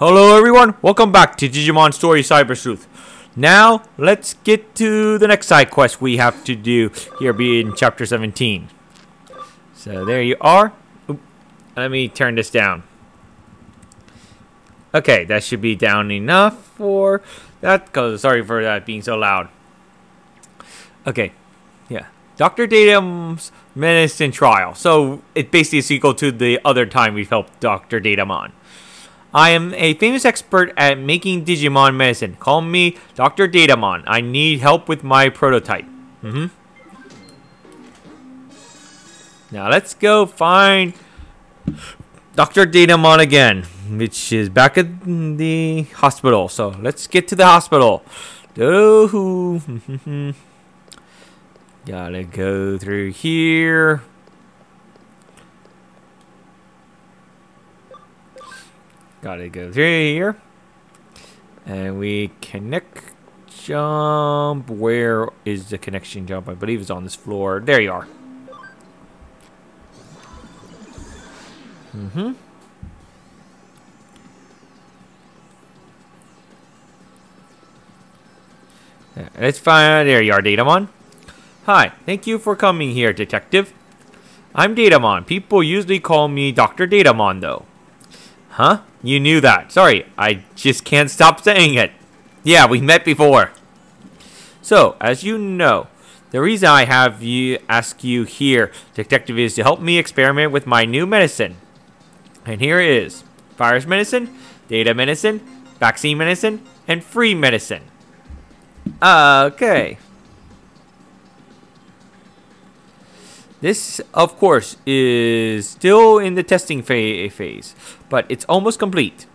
Hello everyone, welcome back to Digimon Story Cyber Sleuth. Now, let's get to the next side quest we have to do here being chapter 17. So there you are. Oop, let me turn this down. Okay, that should be down enough for that, cause sorry for that being so loud. Okay, yeah. Dr. Datum's Medicine Trial. So, it basically is equal to the other time we've helped Dr. Datum I am a famous expert at making Digimon medicine. Call me Dr. Datamon. I need help with my prototype. Mm-hmm. Now let's go find Dr. Datamon again, which is back at the hospital. So let's get to the hospital. Gotta go through here. Gotta go through here. And we connect jump. Where is the connection jump? I believe it's on this floor. There you are. Mm-hmm. Let's find... There you are, Datamon. Hi, thank you for coming here, Detective. I'm Datamon. People usually call me Dr. Datamon, though. Huh? You knew that. Sorry, I just can't stop saying it. Yeah, we met before. So, as you know, the reason I have you ask you here, Detective, is to help me experiment with my new medicine. And here it is. Virus medicine, data medicine, vaccine medicine, and free medicine. Okay. This, of course, is still in the testing phase, but it's almost complete.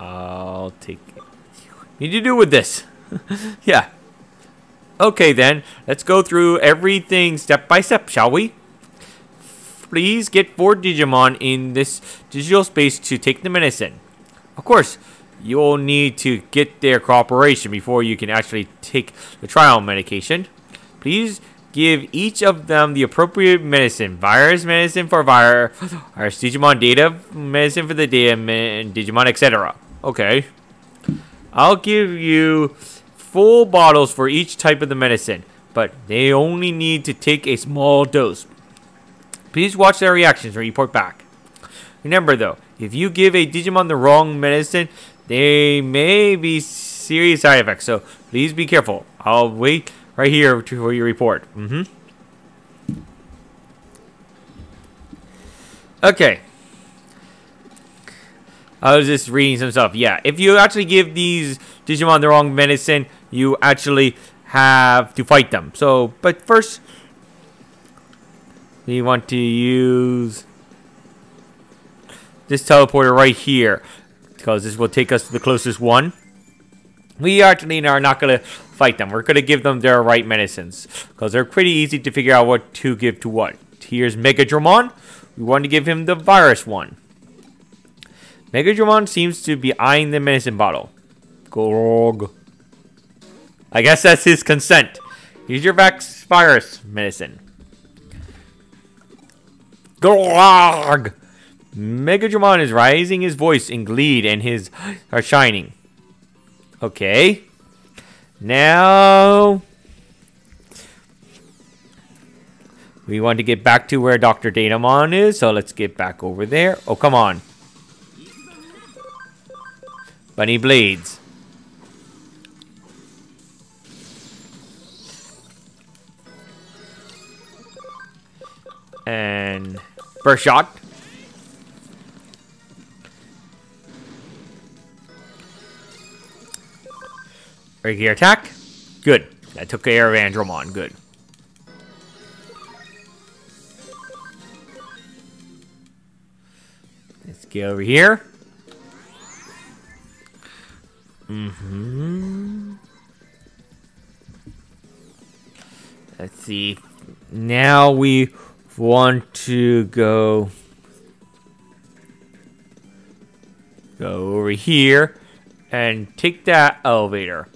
I'll take it. Need to do with this? yeah. Okay then, let's go through everything step by step, shall we? Please get four Digimon in this digital space to take the medicine. Of course, you'll need to get their cooperation before you can actually take the trial medication. Please give each of them the appropriate medicine. Virus medicine for virus, Digimon data medicine for the data and Digimon, etc. Okay. I'll give you full bottles for each type of the medicine, but they only need to take a small dose. Please watch their reactions and report back. Remember though, if you give a Digimon the wrong medicine, they may be serious side effects, so please be careful. I'll wait Right here for your report. Mm-hmm. Okay. I was just reading some stuff. Yeah, if you actually give these Digimon the wrong medicine, you actually have to fight them. So, but first, we want to use this teleporter right here. Because this will take us to the closest one. We actually are not going to fight them. We're going to give them their right medicines. Because they're pretty easy to figure out what to give to what. Here's Megadramon. We want to give him the virus one. Megadramon seems to be eyeing the medicine bottle. Gorg. I guess that's his consent. Here's your Vax virus medicine. Gorg. Megadramon is raising his voice in glee and his are shining. Okay. Now... We want to get back to where Dr. Datamon is, so let's get back over there. Oh, come on. Bunny Blades. And... Burst Shot. Regular attack. Good. That took care of Andromon. Good. Let's get over here. Mm-hmm. Let's see. Now we want to go go over here and take that elevator.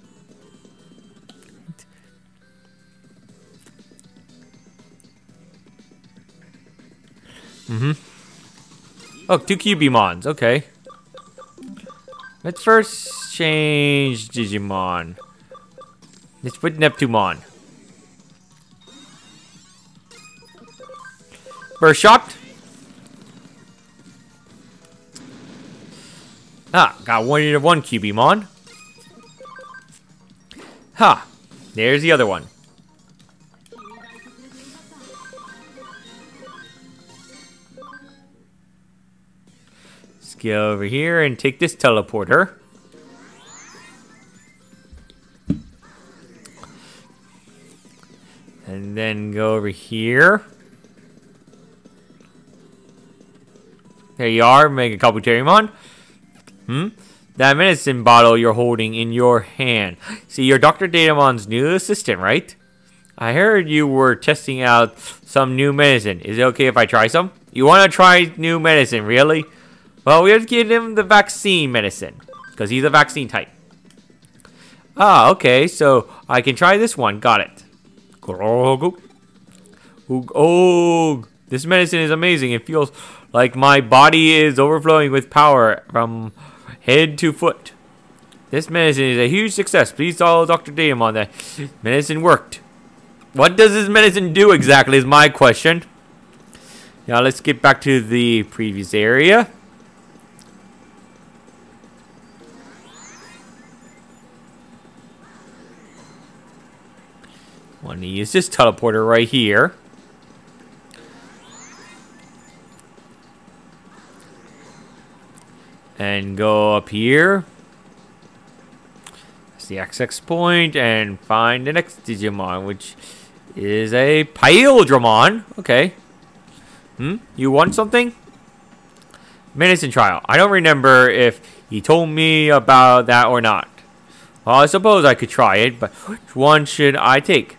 Mm-hmm. Oh, two Cubimons. Okay. Let's first change Digimon. Let's put Neptunemon. Burst shot. Ah, got one of one Cubimon. Ha! There's the other one. Go over here and take this teleporter. And then go over here. There you are, make a couple Terriermon. Hmm? That medicine bottle you're holding in your hand. See, you're Dr. Datamon's new assistant, right? I heard you were testing out some new medicine. Is it okay if I try some? You want to try new medicine, really? Well, we have to give him the vaccine medicine. Because he's a vaccine type. Ah, okay. So, I can try this one. Got it. Oh, this medicine is amazing. It feels like my body is overflowing with power from head to foot. This medicine is a huge success. Please tell Dr. Daemon that medicine worked. What does this medicine do exactly is my question. Now let's get back to the previous area. Want to use this teleporter right here. and go up here. It's the XX point and find the next Digimon, which is a Paildramon. Okay. Hmm? You want something? Medicine trial. I don't remember if he told me about that or not. Well, I suppose I could try it, but which one should I take?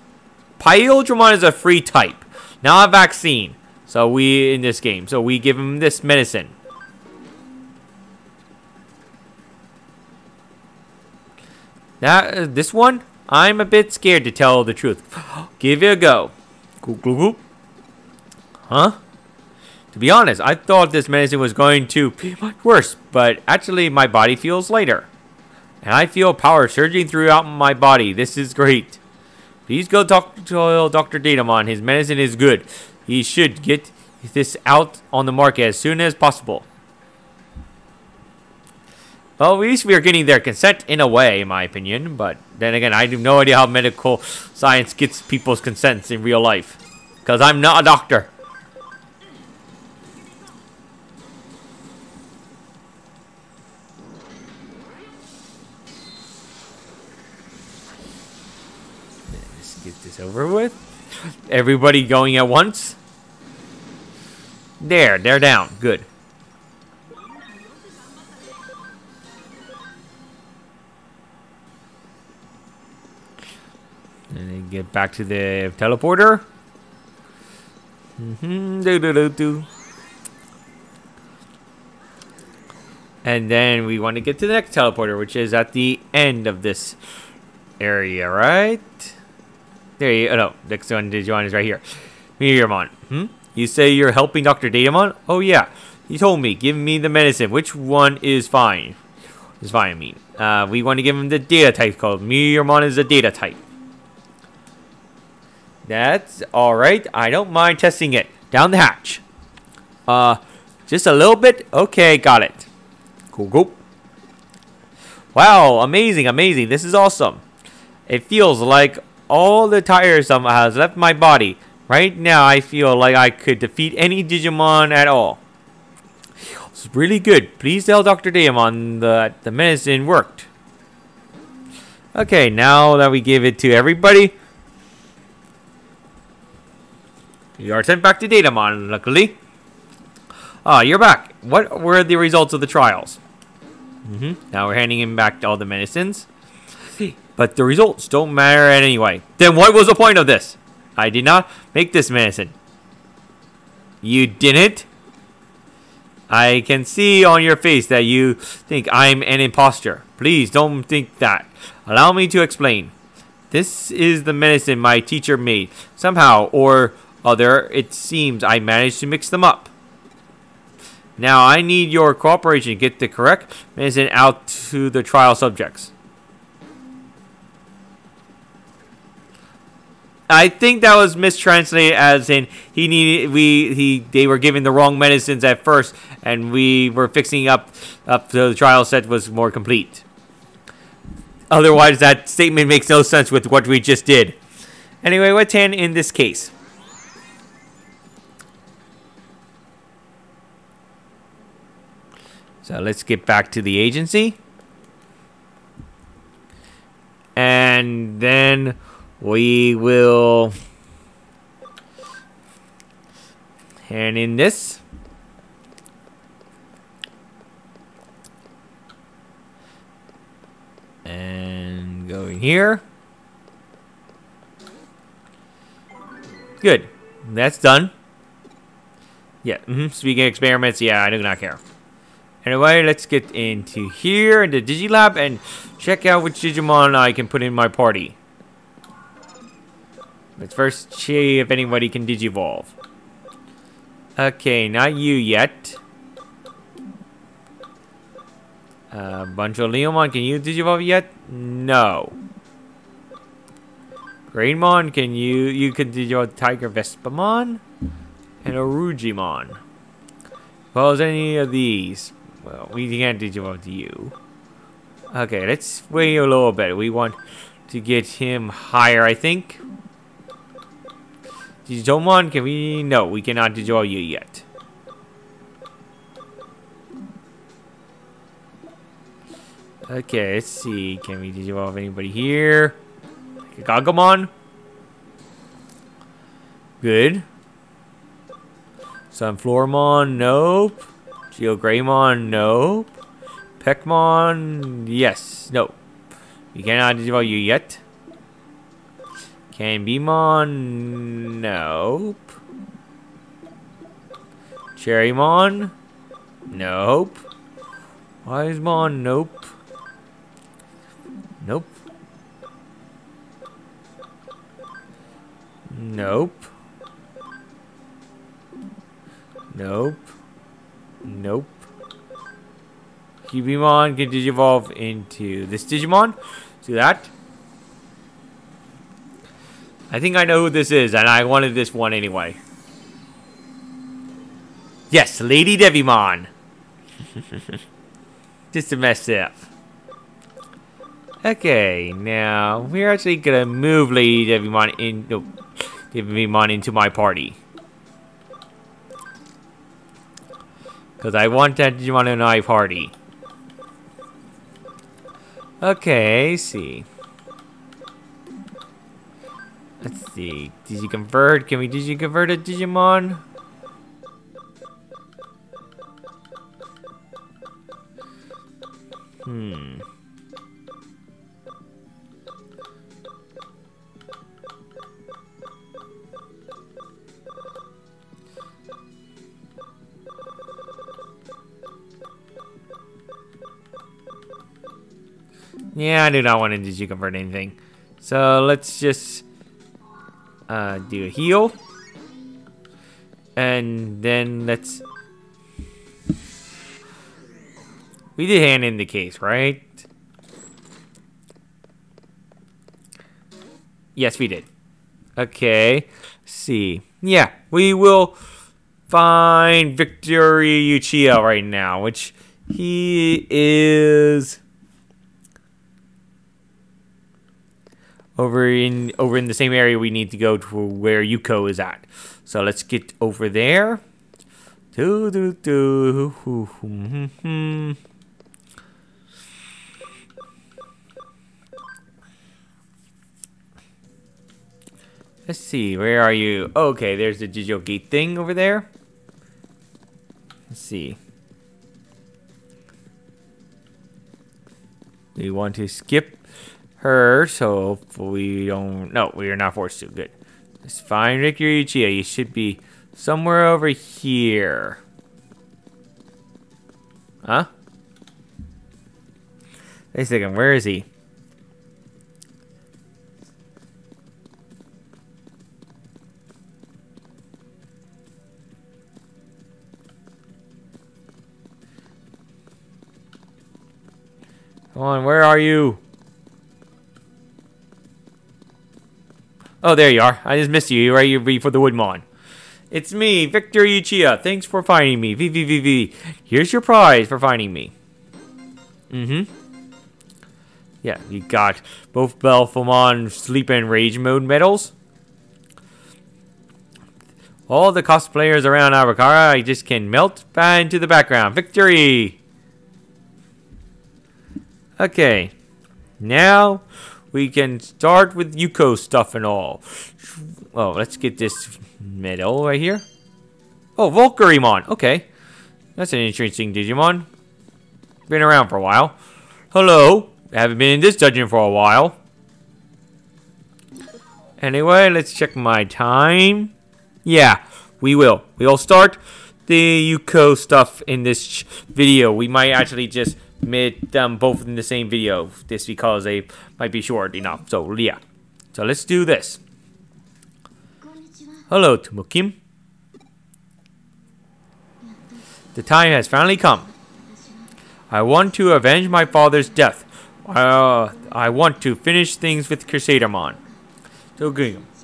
Paildramon is a free type, not a vaccine. So we, in this game, so we give him this medicine. That, uh, this one, I'm a bit scared to tell the truth. Give it a go. Huh? To be honest, I thought this medicine was going to be much worse, but actually my body feels lighter. And I feel power surging throughout my body. This is great. Please go talk to Dr. Datamon. His medicine is good. He should get this out on the market as soon as possible. Well, at least we are getting their consent in a way, in my opinion. But then again, I have no idea how medical science gets people's consents in real life. Because I'm not a doctor. Let's get over with. Everybody going at once. There, they're down. Good. And then get back to the teleporter. Mm -hmm. do, do, do, do. And then we want to get to the next teleporter, which is at the end of this area, right? There you oh no, next one Digimon is right here. Meteormon. Hmm? You say you're helping Dr. Datamon? Oh yeah. He told me, give me the medicine. Which one is fine? Is fine, I mean. Uh, we want to give him the data type called Meteormon is a data type. That's alright. I don't mind testing it. Down the hatch. Uh, just a little bit? Okay, got it. Cool, cool. Wow, amazing, amazing. This is awesome. It feels like all the tiresome has left my body. Right now, I feel like I could defeat any Digimon at all. It's really good. Please tell Dr. Daemon that the medicine worked. Okay, now that we give it to everybody, You are sent back to Datamon, luckily. Ah, you're back. What were the results of the trials? Mm -hmm. Now we're handing him back all the medicines. But the results don't matter anyway. Then what was the point of this? I did not make this medicine. You didn't? I can see on your face that you think I'm an impostor. Please don't think that. Allow me to explain. This is the medicine my teacher made. Somehow, or other, it seems I managed to mix them up. Now I need your cooperation to get the correct medicine out to the trial subjects. I think that was mistranslated as in he needed we he they were giving the wrong medicines at first and we were fixing up up so the trial set was more complete. Otherwise that statement makes no sense with what we just did. Anyway, what's in in this case? So let's get back to the agency. And then we will hand in this. And go in here. Good. That's done. Yeah, mm -hmm. speaking experiments, yeah, I do not care. Anyway, let's get into here, the Digilab, and check out which Digimon I can put in my party. Let's first see if anybody can Digivolve. Okay, not you yet. Uh, Bancho Leomon, can you Digivolve yet? No. Greymon, can you, you can Digivolve Tiger Vespamon? And Orujimon. Well, as any of these. Well, we can't Digivolve to you. Okay, let's wait a little bit. We want to get him higher, I think. Digitomon, can we? No, we cannot Digivolve you yet. Okay, let's see. Can we Digivolve anybody here? Gaogamon? Good. Sunflowermon? Nope. Geogreymon? Nope. Peckmon? Yes. Nope. We cannot Digivolve you yet. Canbymon? Nope. Cherrymon? Nope. Wisemon? Nope. Nope. Nope. Nope. Nope. Cubimon can Digivolve into this Digimon. See that? I think I know who this is, and I wanted this one anyway. Yes, Lady Devimon. Just to mess up. Okay, now we're actually gonna move Lady Devimon in Devimon into my party. Because I want that Digimon in my party. Okay, see. Let's see. Did you convert? Can we did you convert a Digimon? Hmm. Yeah, I do not want to digi convert anything. So let's just uh, do a heal. And then let's... We did hand in the case, right? Yes, we did. Okay. Let's see. Yeah, we will find Victory Uchiha right now, which he is... over in over in the same area we need to go to where Yuko is at. So let's get over there. Do, do, do. Hmm, hmm. Let's see, where are you? Okay, there's the digital gate thing over there. Let's see. Do you want to skip her, so we don't... No, we are not forced to. Good. Let's find Ricky You should be somewhere over here. Huh? Wait a second, where is he? Come on, where are you? Oh, there you are. I just missed you. You're right here for the Woodmon. It's me, Victor Uchiha. Thanks for finding me. VVVV. Here's your prize for finding me. Mm-hmm. Yeah, you got both Belphemon Sleep and Rage mode medals. All the cosplayers around Akihabara, I just can melt into the background. Victory! Okay. Now, we can start with Yuko stuff and all. Oh, let's get this medal right here. Oh, Volcarimon. Okay. That's an interesting Digimon. Been around for a while. Hello. Haven't been in this dungeon for a while. Anyway, let's check my time. Yeah, we will. We'll start the Yuko stuff in this video. We might actually just make them both in the same video, just because they might be short enough. So, yeah. So, let's do this. Hello, Tumukim. The time has finally come. I want to avenge my father's death. Uh, I want to finish things with Crusadermon. So,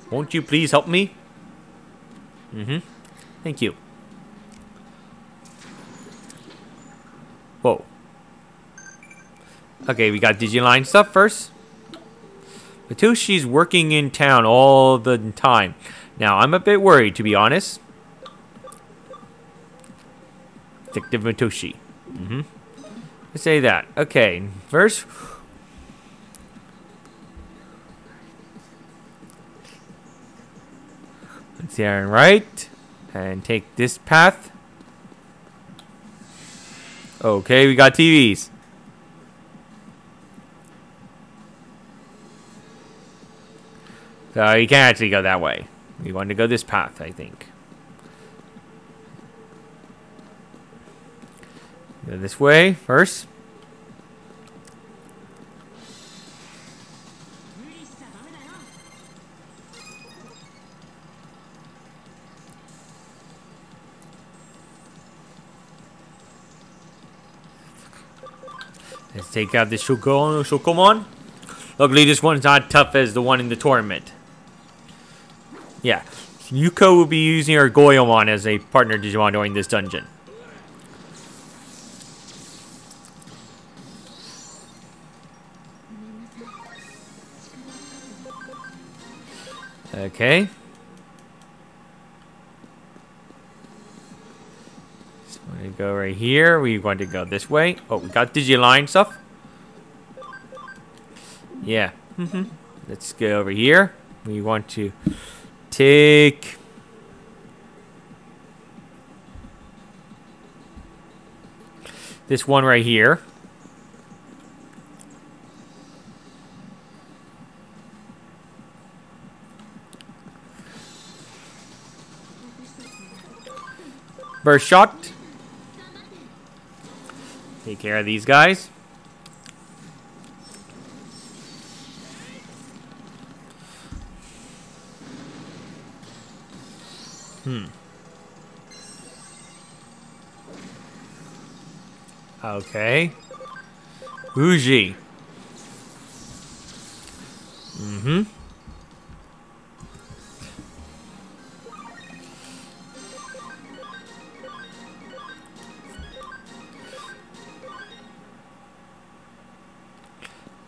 won't you please help me? Mm-hmm. Thank you. Whoa. Okay, we got Digiline stuff first. Matoshi's working in town all the time. Now, I'm a bit worried, to be honest. Detective Matoshi. Mm-hmm. Say that. Okay, first... Let's turn right. And take this path. Okay, we got TVs. So you can't actually go that way. We want to go this path, I think. Go this way first. Let's take out the Shoko Shokomon. Luckily, this one's not tough as the one in the tournament. Yeah. Yuko will be using her Goyomon as a partner Digimon during this dungeon. Okay. So I'm going to go right here. We want to go this way. Oh, we got Digiline stuff. Yeah. Mm-hmm. Let's go over here. We want to take this one right here. Burst shot. Take care of these guys. Hmm. Okay. Uji. Mm-hmm.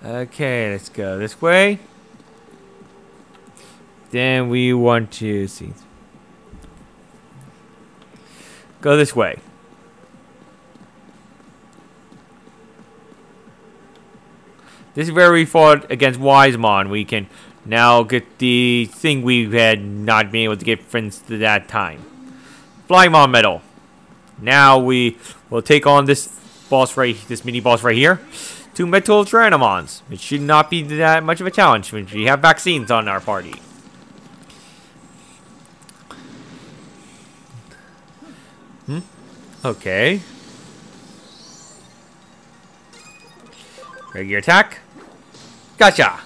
Okay, let's go this way. Then we want to see. Go this way. This is where we fought against Wisemon. We can now get the thing we had not been able to get friends to that time. Flymon medal. Now we will take on this boss right, this mini boss right here. Two Metal Tyrannomons. It should not be that much of a challenge when we have vaccines on our party. Hmm? Okay. Regular attack. Gotcha.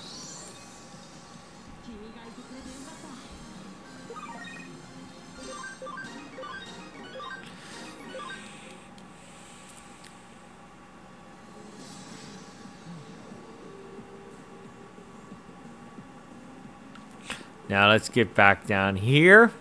Now let's get back down here.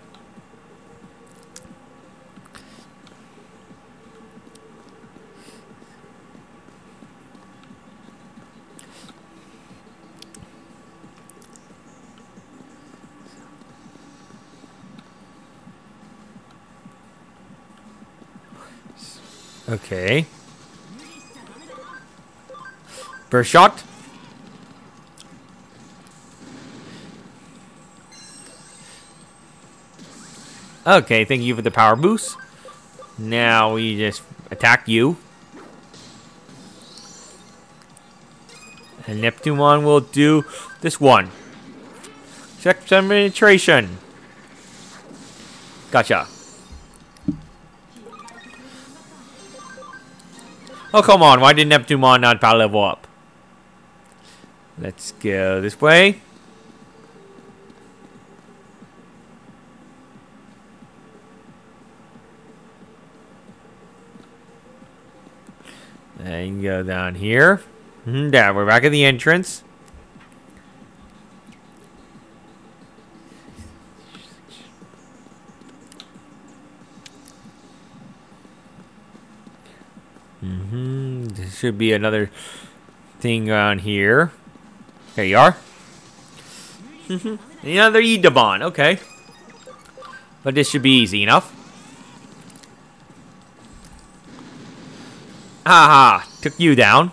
Okay. Burst shot. Okay, thank you for the power boost. Now we just attack you. And Neptunemon will do this one. Check penetration. Gotcha. Oh, come on. Why did Neptunemon not power level up? Let's go this way. And go down here. Hmm, yeah, we're back at the entrance. Mm-hmm. There should be another thing on here. There you are. Mm-hmm. another Edabon. Okay. But this should be easy enough. Haha. Took you down.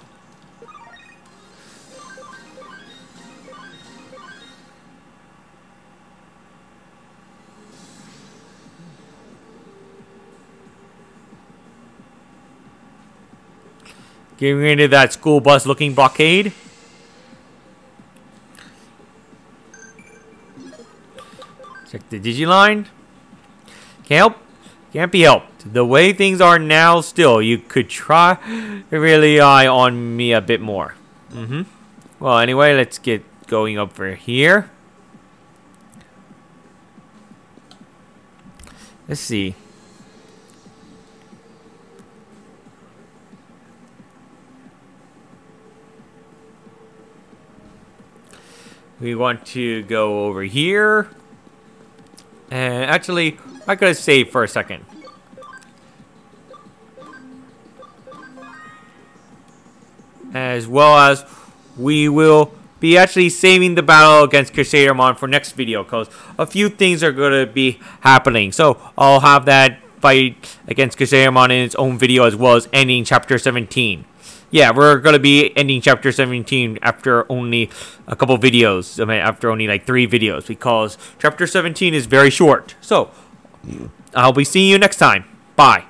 Getting into that school bus looking blockade. Check the digiline. Can't help. Can't be helped. The way things are now still, you could try really eye on me a bit more. Mm-hmm. Well, anyway, let's get going over here. Let's see. We want to go over here. And actually, I gotta save for a second. As well as we will be actually saving the battle against Crusadermon for next video because a few things are going to be happening. So I'll have that fight against Crusadermon in its own video as well as ending chapter 17 yeah, we're gonna be ending chapter 17 after only a couple videos. I mean, after only like three videos because chapter 17 is very short. So, I'll be seeing you next time. Bye.